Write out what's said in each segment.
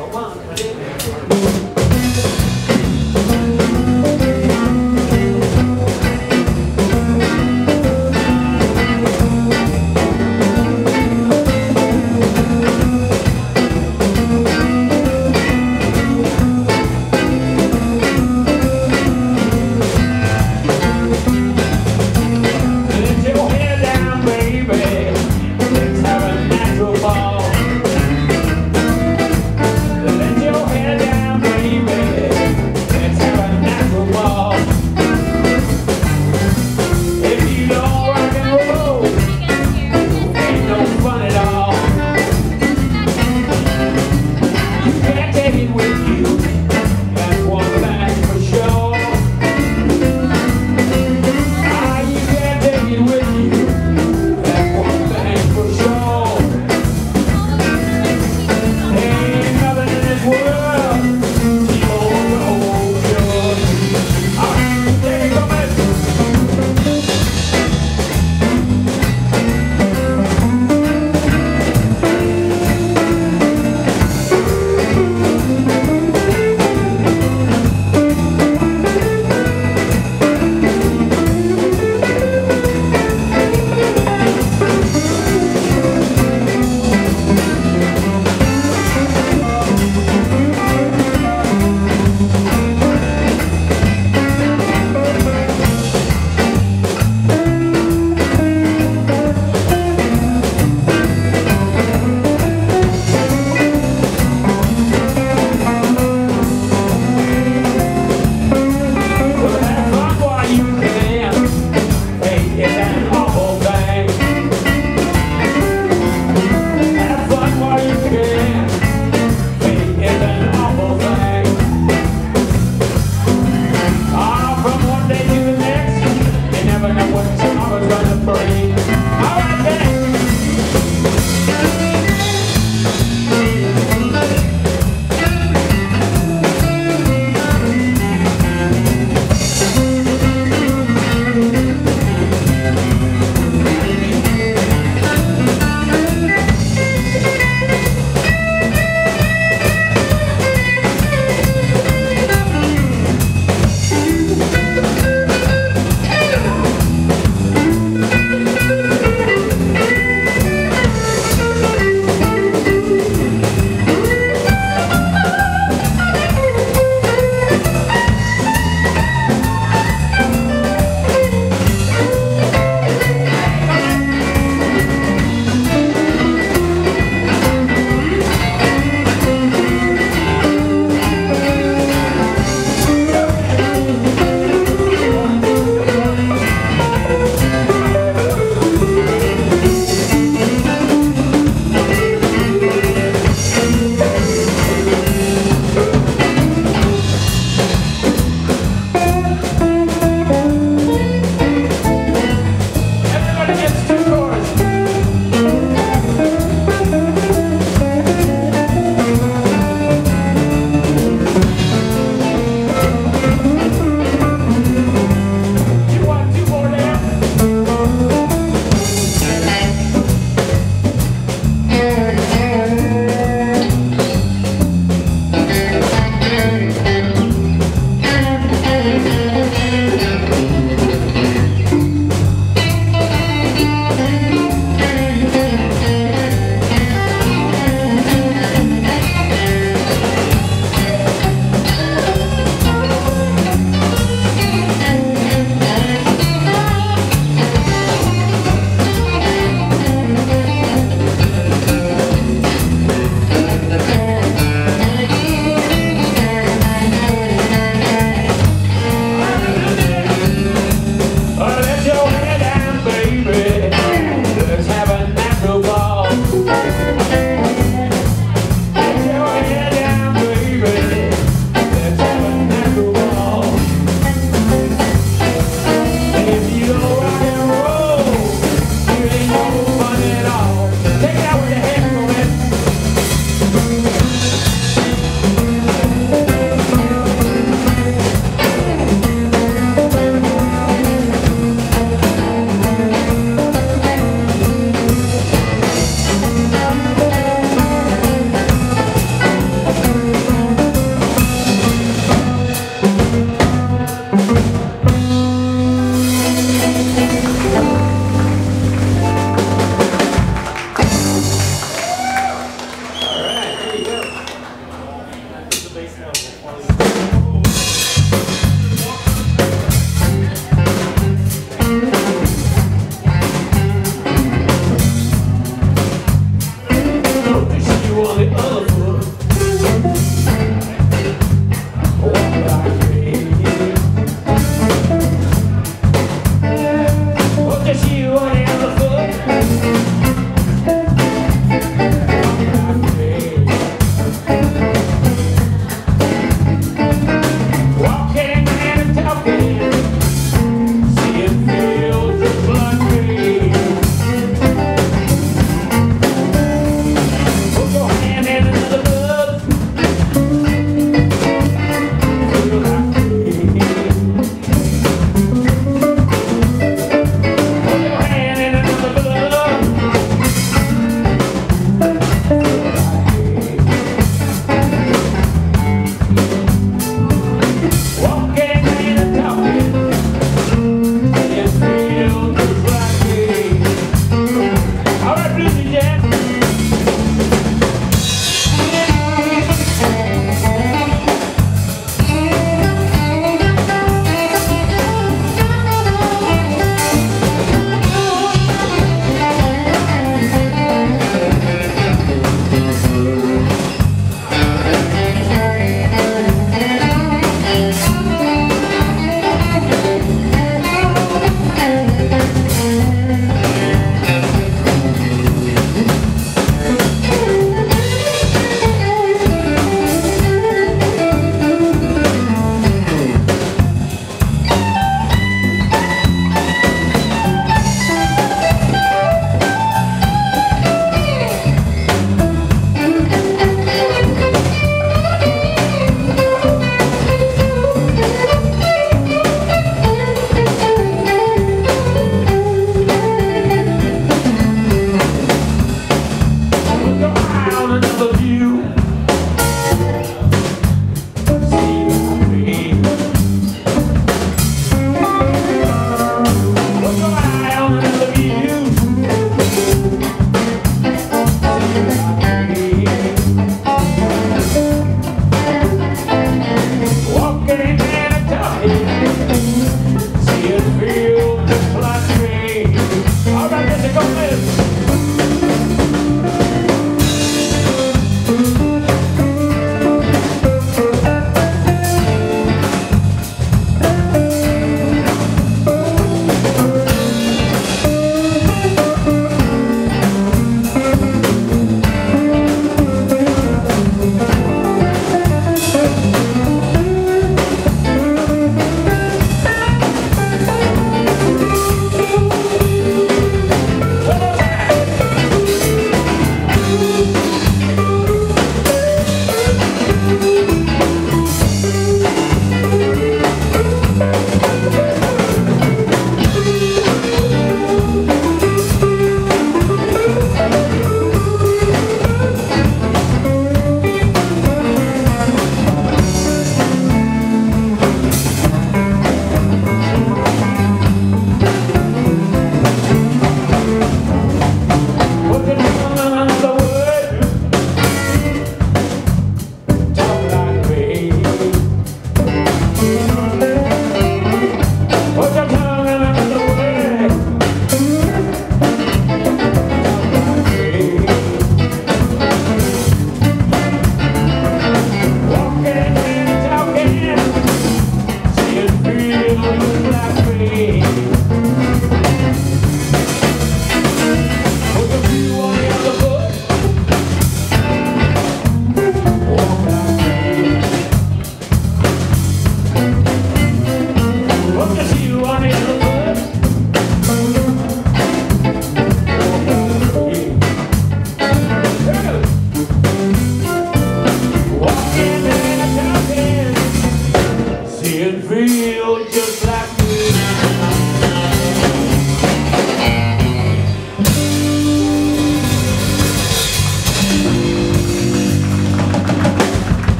好啊，快啲。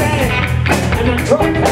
And I'm drunk